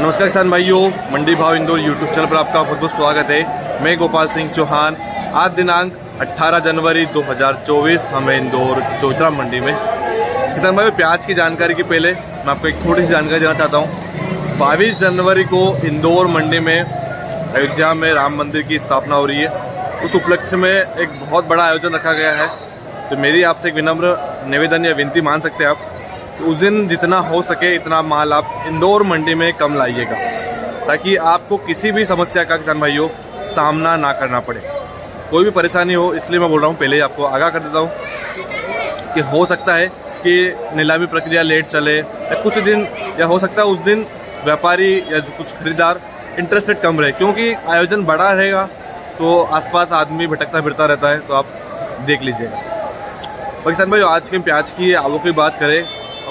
नमस्कार किसान भाइयों, मंडी भाव इंदौर यूट्यूब चैनल पर आपका बहुत बहुत स्वागत है। मैं गोपाल सिंह चौहान। आज दिनांक 18 जनवरी 2024 हमें इंदौर चौथरा मंडी में। किसान भाइयों, प्याज की जानकारी के पहले मैं आपको एक छोटी सी जानकारी देना चाहता हूँ। बाईस जनवरी को इंदौर मंडी में अयोध्या में राम मंदिर की स्थापना हो रही है। उस उपलक्ष्य में एक बहुत बड़ा आयोजन रखा गया है। तो मेरी आपसे एक विनम्र निवेदन या विनती मान सकते हैं आप। उस दिन जितना हो सके इतना माल आप इंदौर मंडी में कम लाइएगा, ताकि आपको किसी भी समस्या का किसान भाइयों सामना ना करना पड़े। कोई भी परेशानी हो, इसलिए मैं बोल रहा हूँ, पहले ही आपको आगाह कर देता हूँ कि हो सकता है कि नीलामी प्रक्रिया लेट चले, या कुछ दिन, या हो सकता है उस दिन व्यापारी या कुछ खरीदार इंटरेस्टेड कम रहे, क्योंकि आयोजन बड़ा रहेगा तो आसपास आदमी भटकता फिरता रहता है तो आप देख लीजिएगा। पाकिस्तान भाई आज के प्याज की आवों की बात करें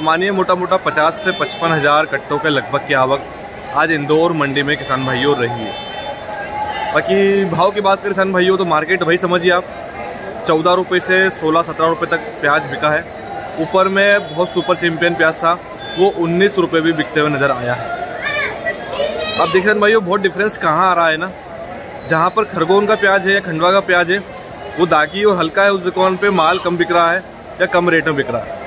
मानिए मोटा मोटा पचास से पचपन हज़ार कट्टों के लगभग की आवक आज इंदौर मंडी में किसान भाइयों रही है। बाकी भाव की बात करें किसान भाइयों तो मार्केट भाई समझिए आप। चौदह रुपये से सोलह सत्रह रुपये तक प्याज बिका है। ऊपर में बहुत सुपर चैम्पियन प्याज था, वो उन्नीस रुपये भी बिकते हुए नज़र आया है। अब देखिए भाइयों, बहुत डिफरेंस कहाँ आ रहा है ना? जहाँ पर खरगोन का प्याज है या खंडवा का प्याज है, वो दागी और हल्का है, उस दुकान पर माल कम बिक रहा है या कम रेट में बिक रहा है।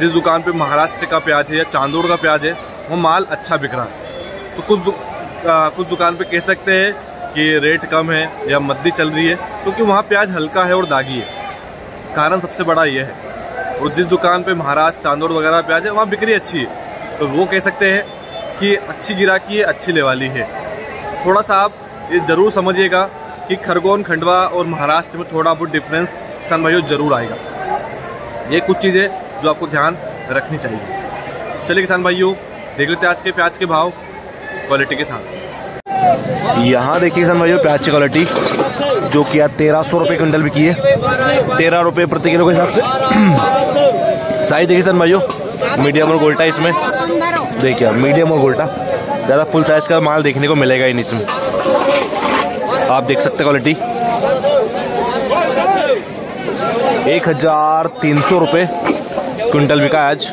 जिस दुकान पे महाराष्ट्र का प्याज है या चांदोड़ का प्याज है वो माल अच्छा बिक रहा है। तो कुछ दु, आ, कुछ दुकान पे कह सकते हैं कि रेट कम है या मद्दी चल रही है क्योंकि वहाँ प्याज हल्का है और दागी है। कारण सबसे बड़ा ये है। और जिस दुकान पे महाराष्ट्र चांदोड़ वगैरह प्याज है वहाँ बिक्री अच्छी है। तो वो कह सकते हैं कि अच्छी गिराकी है अच्छी लेवाली है। थोड़ा सा आप ये ज़रूर समझिएगा कि खरगोन खंडवा और महाराष्ट्र में थोड़ा बहुत डिफरेंस सन भाइयों ज़रूर आएगा। ये कुछ चीज़ें जो आपको ध्यान रखनी चाहिए। चलिए किसान भाइयों, देख लेते हैं आज के प्याज के भाव क्वालिटी के साथ। यहाँ देखिए किसान भाइयों, प्याज की क्वालिटी जो कि आज तेरह सौ रुपये क्विंटल बिकी है। तेरह रुपये प्रति किलो के हिसाब से। साइज़ देखिए किसान भाइयों, मीडियम और गोल्टा इसमें। देखिए मीडियम और गोल्टा। ज़्यादा फुल साइज़ का माल देखने को मिलेगा ही नहीं इसमें। आप देख सकते क्वालिटी एक हज़ार तीन सौ रुपये क्विंटल बिका आज।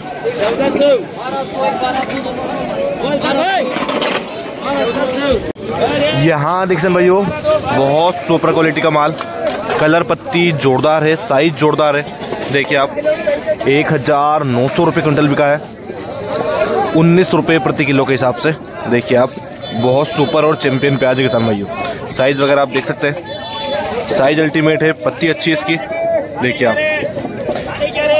यहाँ देख सकते भाइयों, बहुत सुपर क्वालिटी का माल। कलर पत्ती जोरदार है साइज़ जोरदार है। देखिए आप, एक हज़ार नौ सौ रुपये क्विंटल बिका है। उन्नीस रुपये प्रति किलो के हिसाब से। देखिए आप, बहुत सुपर और चैंपियन प्याज है किसान भाइयों। साइज़ वगैरह आप देख सकते हैं। साइज़ अल्टीमेट है, पत्ती अच्छी है इसकी। देखिए आप।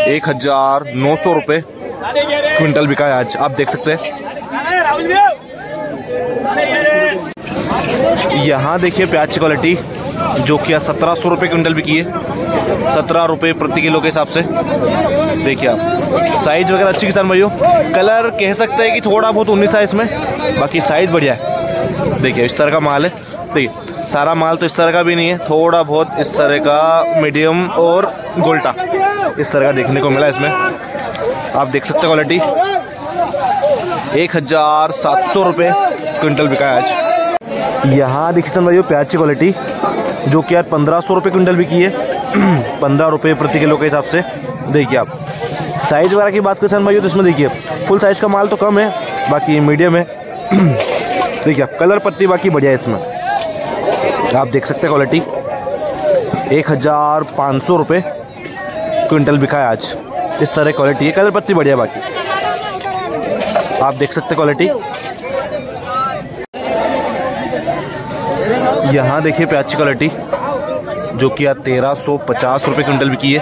एक हज़ार नौ सौ रुपये क्विंटल बिका है आज। आप देख सकते हैं। यहाँ देखिए प्याज की क्वालिटी जो कि सत्रह सौ रुपये क्विंटल बिकी है। सत्रह रुपये प्रति किलो के हिसाब से। देखिए आप। साइज़ वगैरह अच्छी किसान भाइयों। कलर कह सकते हैं कि थोड़ा बहुत उन्नीस है इसमें। बाकी साइज़ बढ़िया है। देखिए, इस तरह का माल है। देखिए, सारा माल तो इस तरह का भी नहीं है। थोड़ा बहुत इस तरह का मीडियम और गोल्टा इस तरह का देखने को मिला इसमें। आप देख सकते हो क्वालिटी एक हज़ार सात सौ रुपये क्विंटल बिका आज। यहाँ देखिए सर भाई प्याज की क्वालिटी जो कि यार पंद्रह सौ रुपये क्विंटल बिकी है। पंद्रह रुपये प्रति किलो के हिसाब से। देखिए आप साइज़ वगैरह की बात करें सर भाई तो इसमें देखिए फुल साइज़ का माल तो कम है, बाकी मीडियम है। देखिए आप कलर पत्ती बाकी बढ़िया है इसमें। आप देख सकते हैं क्वालिटी एक हज़ार पाँच सौ रुपये क्विंटल बिका है आज। इस तरह क्वालिटी है। कलर पत्ती बढ़िया बाकी। आप देख सकते क्वालिटी यहाँ देखिए प्याज की क्वालिटी जो कि आज तेरह सौ पचास रुपये क्विंटल बिकी है।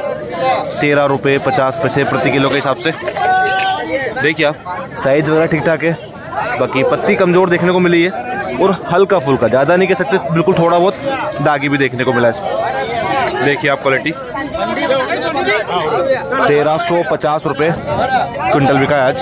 तेरह रुपये पचास पैसे प्रति किलो के हिसाब से। देखिए आप साइज़ वगैरह ठीक ठाक है। बाकी पत्ती कमज़ोर देखने को मिली है। और हल्का फुल्का, ज़्यादा नहीं कह सकते, बिल्कुल थोड़ा बहुत दागी भी देखने को मिला है। देखिए आप क्वालिटी तेरह सौ पचास रूपए क्विंटल बिका आज।